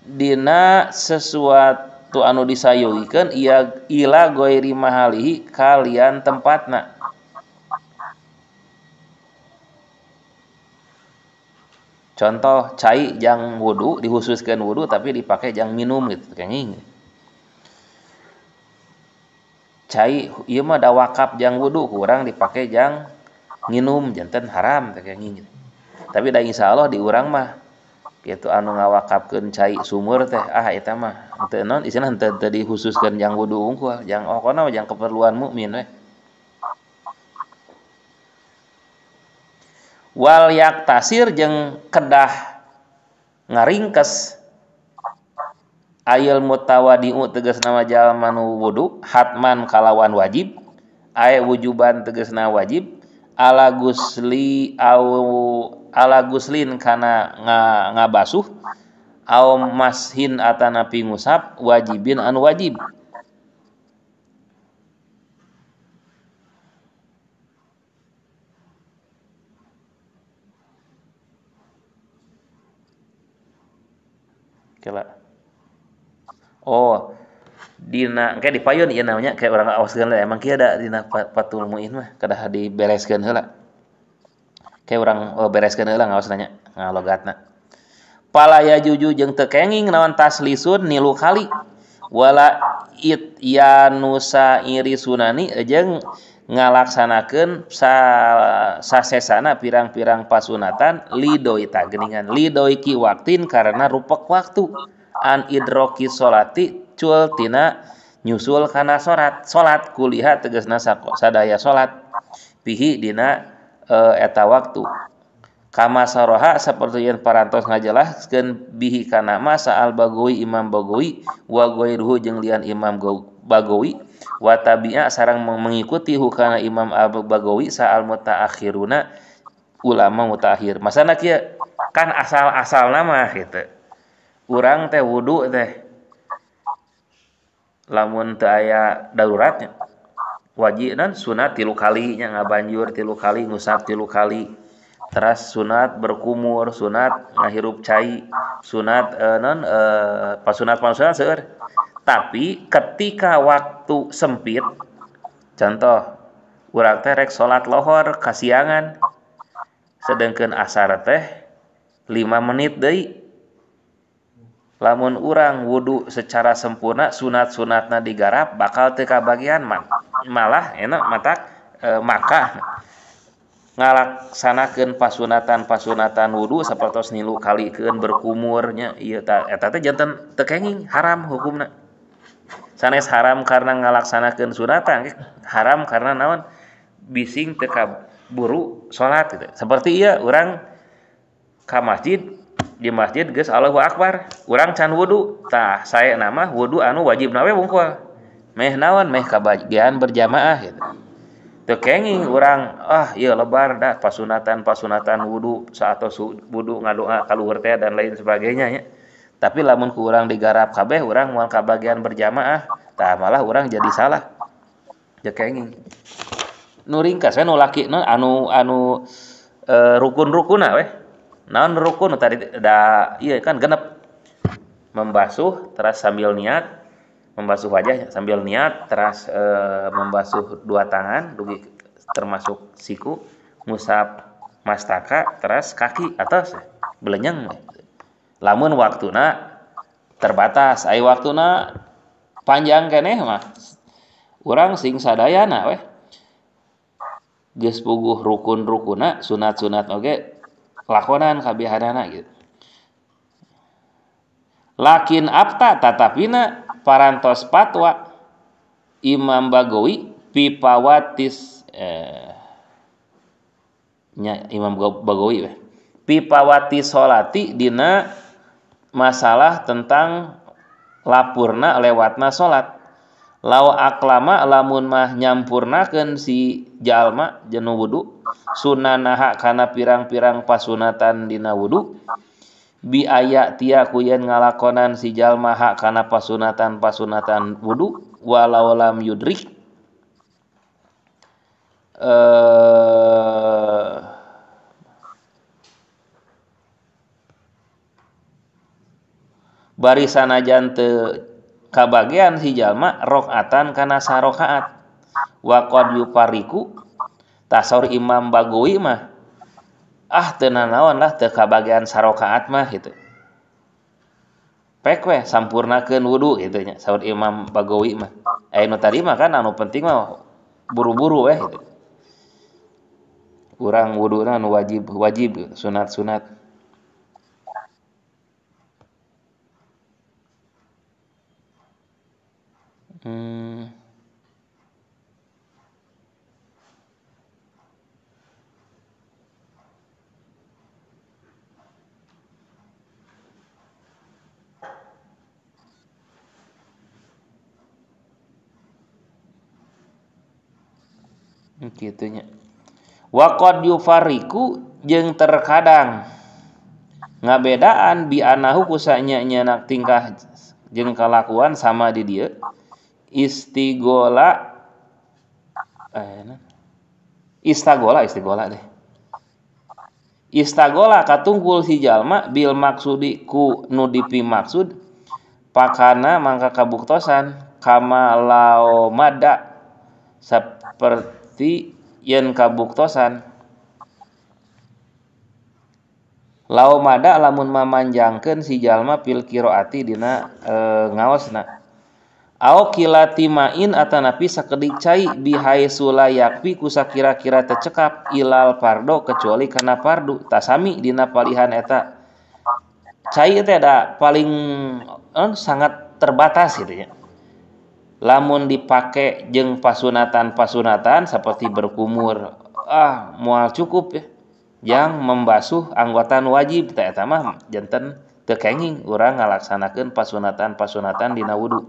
dina sesuatu anu disayuikeun ia ila goiri mahalihi kalian tempatna. Contoh cai jang wudhu dihususkan wudhu tapi dipakai jang minum gitu kayak ini cai iya mah ada wakaf jang wudhu kurang dipakai jang minum jantan haram kayak ini tapi dah insya Allah di orang mah gitu anu ngawakapkeun cai sumur teh ah eta mah teu naon isina henteu tadi khususkeun jang wudu unggul jang oh, okona jang keperluan mukmin we. Wal yak tasir jeung kedah ngaringkes ayil mutawadiu tegas nama jalma nu wudu hatman kalawan wajib aya wujuban tegasna wajib ala gusli au ala guslin kana nga, ngabasuh au mashin atana pingusap wajibin anu wajib. Kela oh Dina kayak di payun ya namanya kayak orang awas lah. Emang kia ada dina patul muin mah kada dibereskeun heula. Kayak orang oh, bereskan heula ngawas nanya ngalogatna. Palaya juju jeung teu kenging naon taslisun nilu kali. Wala ityanusa iri sunani jeung ngalaksanakeun sa sasesana pirang-pirang pasunatan lidoi tageningan lidoi ki waktin karena rupek waktu. An idroki solati cul tina nyusul karena salat salat kuliah tegasna sadaya salat pihi dina eta waktu. Kama saroha seperti yang parantos ngajelaskeun bihi kana masa al bagawi imam bagawi wa ghairuhu jeung lian imam bagawi wa tabi'a sarang mengikuti hukana imam abu bagawi sa'al mutaakhiruna ulama mutaakhir. Masana kieu kan asal-asal nama gitu. Urang teh wudu teh lamun teu aya daruratnya wajib dan sunat tilu kali nya ngabanjur tilu kali ngusap tilu kali. Teras sunat berkumur sunat ngahirup cai sunat uh, non uh, pasunat pasunat seueur. Tapi ketika waktu sempit contoh urang teh rek salat lohor kasiangan sedangkan asar teh 5 menit deui lamun urang wudhu secara sempurna sunat-sunatna digarap bakal teka bagian man malah enak mata e, maka. Ngalaksanakan pasunatan-pasunatan wudhu seperti nilu kalikan berkumurnya. Iya ta, eta teh jantan tekenging haram hukumna. Sanes haram karena ngalaksanakan sunatan haram karena naon? Bising teka buru salat gitu. seperti iya orang ke masjid di masjid guys Allahu Akbar. Kurang can wudhutah saya nama wudhu anu wajib nawe bungkul meh naon meh kabagian berjamaah gitu. Tekenging orang ah iya lebar dah pasunatan pasunatan wudhu saat wudhu ngadoa kaluhur teh dan lain sebagainya ya tapi lamun kurang digarap kabeh orang mual kabagian berjamaah tah malah orang jadi salah. Tekenging nu laki nu anu anu e, rukun-rukuna weh naon rukun tadi? Da iya kan genep. Membasuh terus sambil niat. Membasuh wajah sambil niat terus e, membasuh dua tangan dugi termasuk siku. Musab mastaka terus kaki atas. Belenyang lamun waktuna terbatas. Ai waktuna panjang keneh mah. Urang sing sadayana weh. Geus puguh rukun-rukuna sunat-sunat oge okay lakonan kabihanana gitu lakin apta tatapina parantos patwa Imam Bagawi pipawatis eh, nya, Imam Bagawi eh. pipawati solati dina masalah tentang lapurna lewatna salat lau aklama lamun mah nyampurnakeun si jalma jenu wudu sunanaha kana pirang-pirang pasunatan dina wudu. Bi aya tia kuyen ngalakonan si jalma hak kana pasunatan-pasunatan wudu. Walau lam yudrik. Eh barisan ajan teu kabagian si jalma rokaatan karena sarokaat. Wakod yupariku tasor Imam Bagui mah ah tenanawan lah teka bagian sarokaat mah gitu pekwe sampurnakeun wudhu gitu nya sahur Imam Bagawi mah eh nu tadi mah kan anu penting mah buru-buru weh gitu. kurang wudhu anu wajib wajib sunat sunat hmm. Gitunya. Wakod yufariku jeng terkadang ngabedaan bi anahu kusanya nyanak tingkah jeng kalakuan sama di dia istigola eh, istagola istigola deh. Istagola katungkul si jalma bil maksudi ku nudipi maksud pakana mangka kabuktosan kama mada seperti yen kabuktosan. Mada lamun mamanjangkeun si jalma pil kiroati dina e, ngaosna. Kilatimain atanapi sakedik cai bihai sulayakpi kusa kira-kira tercekap ilal pardo kecuali karena pardu tasami dina palihan eta. Cai itu ada paling eh, sangat terbatas gitu ya lamun dipakai jeng pasunatan-pasunatan seperti berkumur ah mual cukup ya. Yang membasuh anggotan wajib tak mah jantan tekenging orang ngalaksanakan pasunatan-pasunatan dina wudu.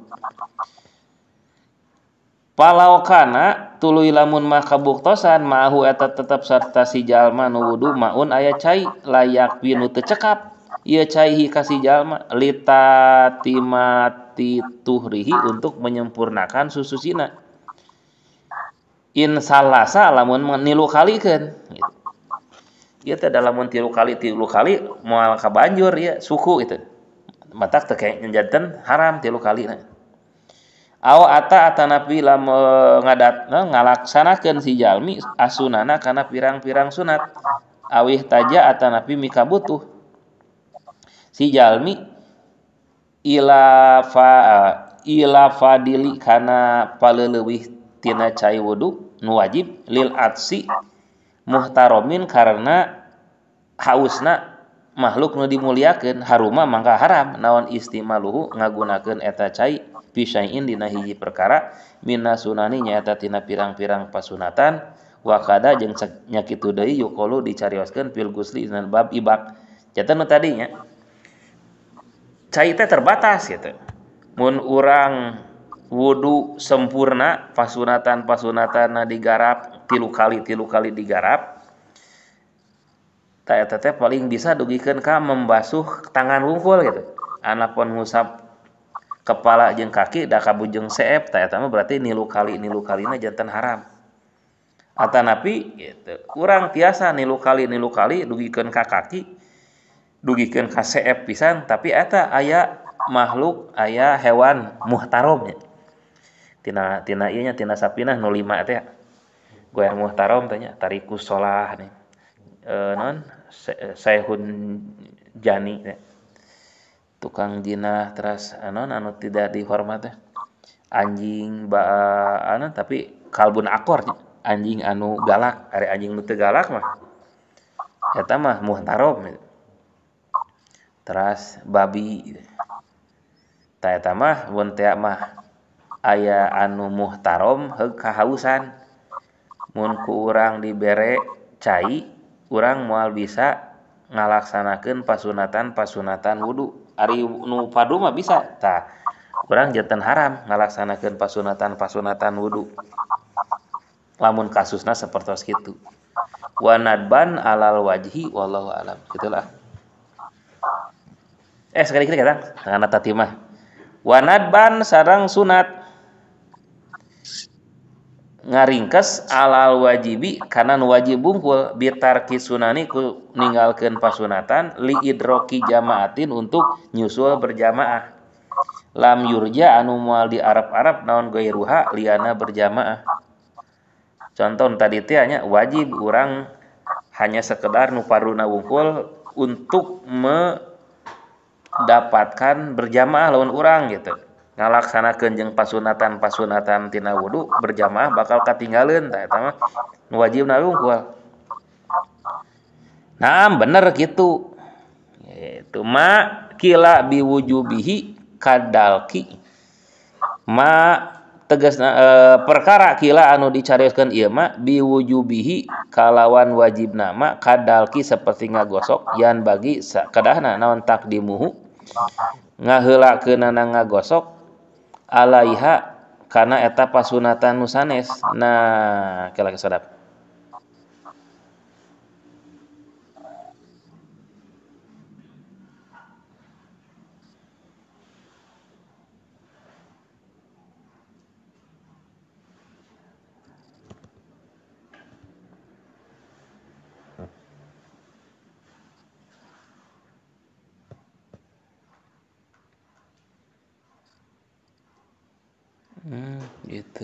Palau kana tuluy lamun mah kabuktosan mahu eta tetep serta si jalma nu wudu maun aya cai layak pinu tecekap cekap ieu cai kasih jalma. Lita timati tuhrihi untuk menyempurnakan sususina in salasa lamun nilu kalikeun gitu. Ieu teh lamun tilu kali tilu kali moal ka banjur ya suku itu matak teh kayak haram tilu kali nah. Aw ata atanapi lam ngadat nah, ngalaksanakeun si jalmi asunana kana pirang-pirang sunat. Awih taja atanapi mika butuh si jalmi ila fa ila fadili kana palelewih tina cai wudu nu wajib lil atsi muhtaromin karena hausna makhluk nu dimuliakeun haruma mangka haram naon istimaluhu ngagunakeun eta cai pisain dina hiji perkara mina sunani nyaeta tina pirang-pirang pasunatan wakada jeung nyakitu deui yukolu dicarioskeun fil gusli bab ibak. Catatan tadinya cai teh terbatas gitu mun urang wudu sempurna pasunatan-pasunatan digarap tilu kali tilu kali digarap tak teh paling bisa dugikeun ka membasuh tangan wungkul gitu. Anak pun ngusap kepala jeng kaki da kabujeng seep tak eta berarti nilu kali nilu kalina jantan haram. Atanapi gitu. Kurang tiasa nilu kali nilu kali dugikeun ka kaki dugikan KCF pisan tapi eta aya makhluk aya hewan muhtaromnya tina tina iya tina sapinah nu lima teh. Gue muhtarom tanya tariku solah nih. E, non sayhun e, jani teh tukang jinah terus e, anon anu tidak dihormat teh. Anjing ba e, anon tapi kalbun akor anjing anu galak ada anjing nu galak mah eta mah muhtarom terus babi. Ta eta mah mun teh mah aya anu muhtarom heug kahausan. Mun ku urang dibere cai urang moal bisa ngalaksanakeun pasunatan pasunatan wudhu Ari nu padu mah bisa tah orang jantan haram ngalaksanakeun pasunatan pasunatan wudhu lamun kasusna seperti itu wanadban alal wajhi wallahu alam. Gitulah eh sekali kita kadang tangan tatimah wanadban sarang sunat. Ngaringkes alal wajibi karena wajib bungkul. Bitar kisunani ku ninggalkan pasunatan. Li idroki jamaatin untuk nyusul berjamaah. Lam yurja anu mual di Arab-Arab naon gairuha liana berjamaah. Contoh tadi tianya wajib orang hanya sekedar nuparuna wungkul untuk mendapatkan berjamaah lawan orang gitu. Ngalaksanakeun jeung pasunatan-pasunatan tina wudu berjamaah bakal katinggalin tah eta mah. Nu wajibna wungkul nah bener gitu itu ma kila biwujubihi kadalki. Ma tegasna e, perkara kila anu dicarioskeun ieu mah biwujubihi kalawan wajib nama kadalki seperti ngagosok yan bagi kadahna naon takdimuhu ngahelakeun na ngagosok alaiha karena eta pasunatan nu sanes. Nah kelaki sedap Hmm, gitu.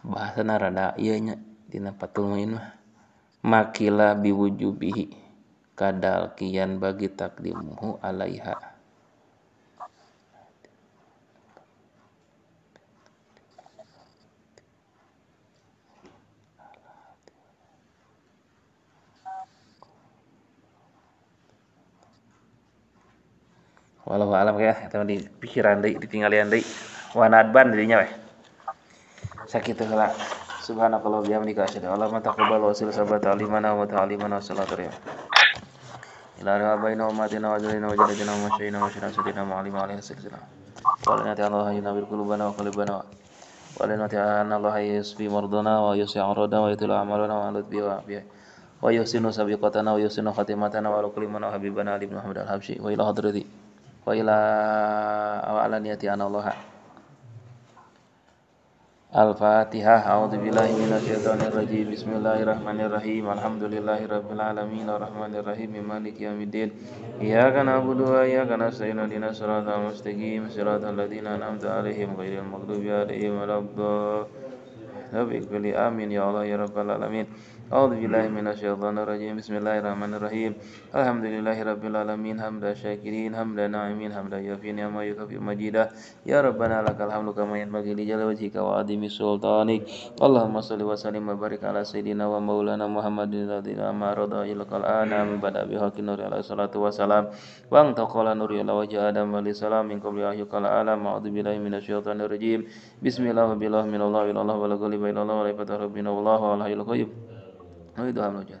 Bahasa rada iya nya dina mah makila biwujubihi kadal kian bagi takdimuhu alaiha walau alam ya. Eta di pikiran deui ditinggalian deui. Wanadban dirinya weh. Sakitu heula. Subhanakallah bihamdika asyhadu an la ilaha illa anta astaghfiruka wa atubu ilaik. Ta'limana wa salatu ila rabbina wa matina wa jalina wa jalina wa shaina wa shira sadina wa alima alaihi sallam wa lana ta'ala hayna bil qulubana wa qalbana. Wa lana ta'ala Allah yasfi mardana wa yusi arada wa yutila amalana wa alut bi wa bi wa yusinu sabiqatana wa yusinu khatimatana wa kulli habibana ali ibn Muhammad al-Habsyi wa ila wa ila awalaniyati ana Allah Al-Fatihah. A'udzubillahi minasyaitonirrajim. Bismillahirrahmanirrahim. Alhamdulillahirabbil alamin arrahmanirrahim maliki yaumiddin. Iyyaka na'budu wa iyyaka nasta'in ihdinas siratal mustaqim siratal ladzina an'amta 'alaihim ghairil maghdubi 'alaihim waladdallin. Amin ya Allah ya rabbal alamin. أعوذ بالله من الشيطان الرجيم. بسم الله الرحمن الرحيم. الحمد لله رب العالمين. حمد الشاكرين حمد الناعمين حمد يفي نعمة يكفي مجيدا يا ربنا لك الحمد كما ينبغي لجل وجهك وعظيم سلطانك. اللهم صل وسلم وبارك على سيدنا ومولانا محمد الذي ما رضى إلك الآن من بدأ بحق نور عليه الصلاة والسلام. وانتقل نور إلى وجه آدم عليه السلام من قبل يقال العالم أعوذ بالله من الشيطان الرجيم. بسم الله وبالله من الله إلى الله ولا قلب إلى الله ولا فتح ربنا والله ولا الغيب हमें दुआ में हो जाए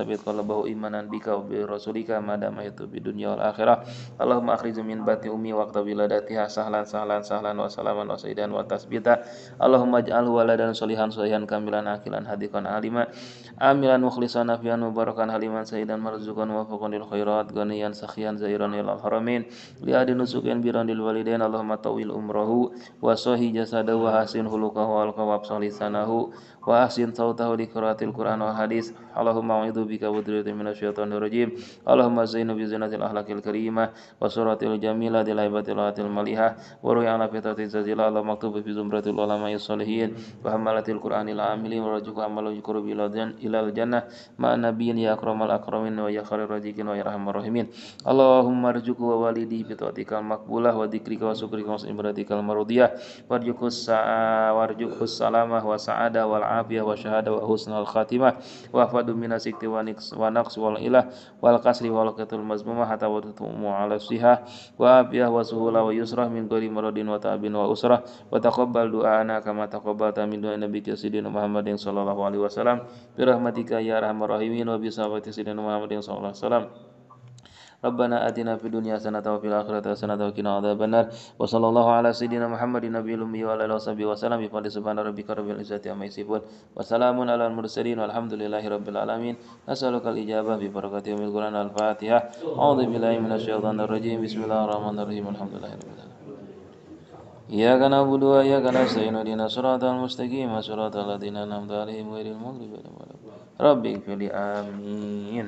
qalbahu imanan bika wa bi rasulika madama itu di dunia wal akhirah. Allahumma akhrij min bati ummi waqta wiladatiha sahlan sahlan sahlan wa salaman wa saidan wa tasbita. Allahumma ij'alhu waladan solihan solihan kamilan akilan hadikan aliman. Amilan mukhlisan nafian mubarakan haliman saidan marzukan wa faqan lil khairat ganiyan sakhiyan zairan ilal haramin. Li adi nusukin biran lil walidain Allahumma wa wa wal wa ahsin sautahu li qiraatil Qur'an wal hadis. Allahumma a'udzu bika wa dzurriyyati minasyaitonir rajim. Allahumma zayyinhu bi zinatil akhlaqil karimah wa suratil jamilah dil haibatil atil malihah wa ruhi ala fitatil zazila Allah maktub fi zumratil wa hamalatil Qur'anil amilin wa rajuku amalu yukuru ila ilal jannah. Ma nabiyyin ya ya ya afiyah wa syahadah wa husnul khatimah wa fadu min asikti wa naqs wa naqs wal ilah wal kasri wal qatul mazmumah hatta wa tumu ala sihah wa afiyah wa suhula wa yusrah min ghairi maradin wa ta'bin wa usrah wa taqabbal du'ana kama taqabbalta min du'a nabiyyika sayyidina Muhammadin sallallahu alaihi wasallam. Bi rahmatika ya arhamar rahimin wa bi sahabati sayyidina Muhammadin sallallahu alaihi wasallam ربنا آتنا في الدنيا حسنة وفي الآخرة حسنة وقنا عذاب النار. وصلى الله على سيدنا محمد النبي الأمي وعلى آله وصحبه وسلم. بفضل سبحان ربك رب العزة عما يصفون. وسلام على المرسلين والحمد لله رب العالمين. نسألك الإجابة ببركة يوم القرآن الفاتحة أعوذ بالله من الشيطان الرجيم. بسم الله الرحمن الرحيم. الحمد لله رب العالمين. إياك نعبد وإياك نستعين. اهدنا الصراط المستقيم. صراط الذين أنعمت عليهم غير المغضوب عليهم ولا ربي اغفر لي. آمين.